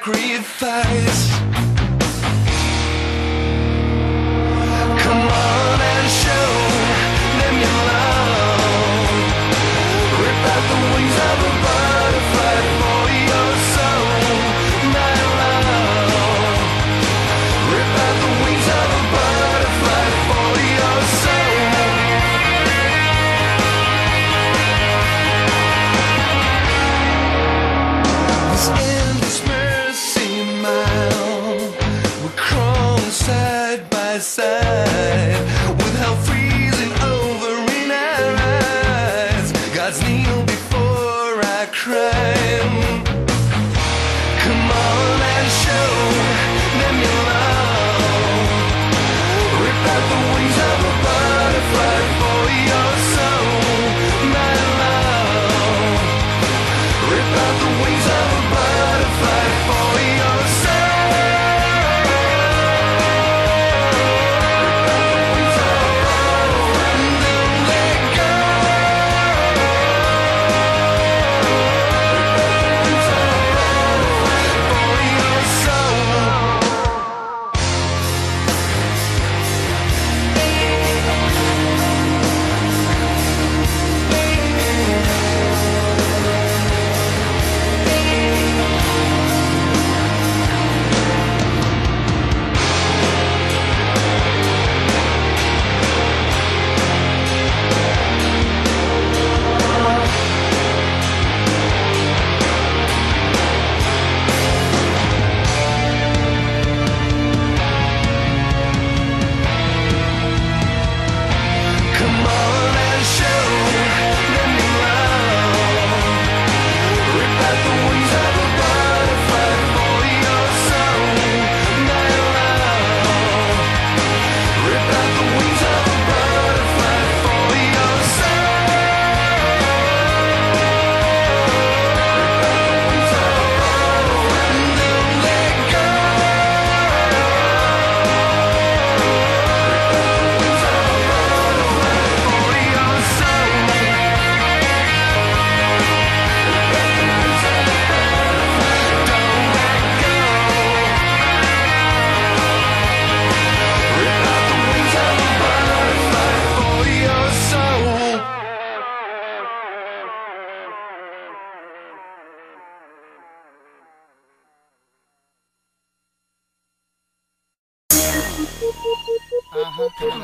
sacrifice. time.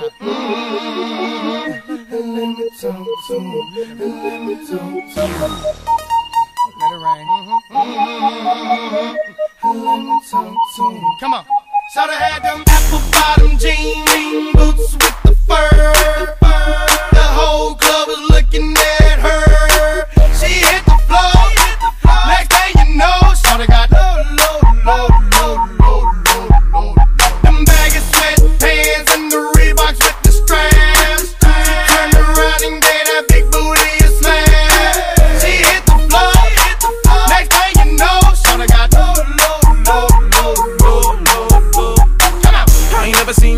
Mm-hmm.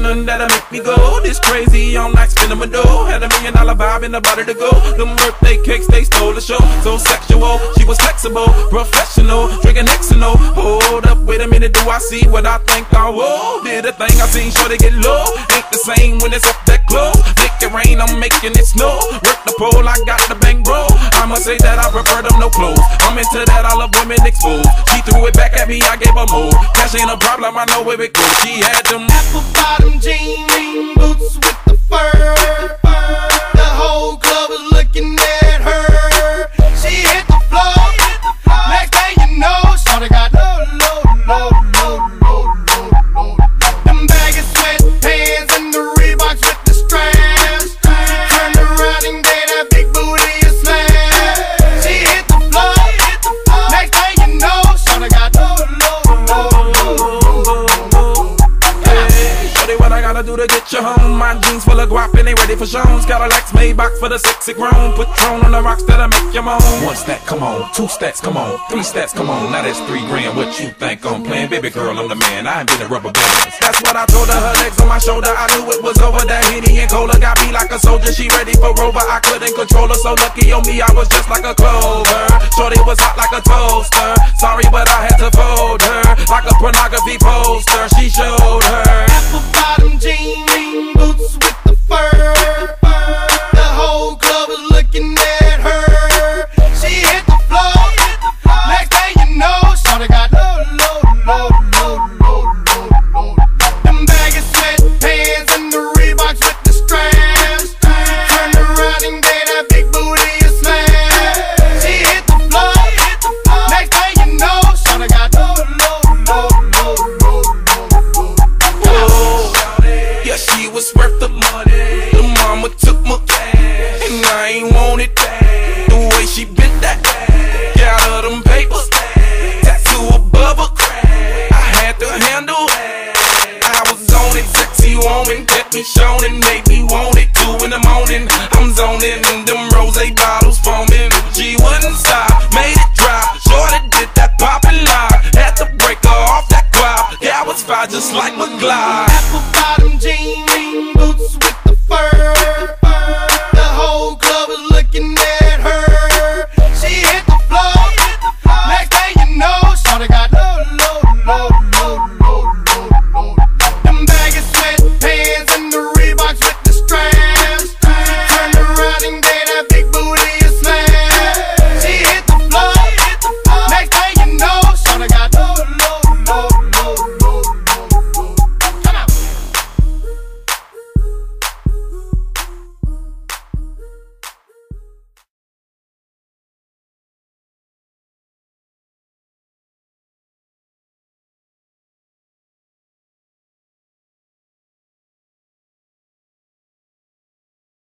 nothing that'll make me go. This crazy, I'm like spinning my dough. Had a million dollar vibe in the body to go. Them birthday cakes, they stole the show. So sexual, she was flexible Professional, drinking Xanol Hold up, wait a minute, do I see what I think I was? did a thing, I seen sure they get low. Ain't the same when it's up that close. Make it rain, I'm making it snow. Work the pole, I got the bankroll. I'ma say that I prefer them no clothes. I'm into that, I love women exposed. She threw it back at me, I gave her more. Cash ain't a problem, I know where it goes. She had them apple bottom jean boots with the fur. The whole club was My jeans full of guap and they ready for shows. Got a Lex Maybach for the sexy grown. Patron on the rocks that'll make you moan. One stack, come on. Two stacks, come on. Three stacks, come on. Now that's three grand. What you think I'm playing? Baby girl, I'm the man. I ain't been a rubber bands. That's what I told her. Her legs on my shoulder. I knew it was over. That Henny and Cola got me like a soldier. She ready for Rover. I couldn't control her. So lucky on me, I was just like a clover. Shorty was hot like a toaster. Sorry, but I had to fold her like a pornography poster. She showed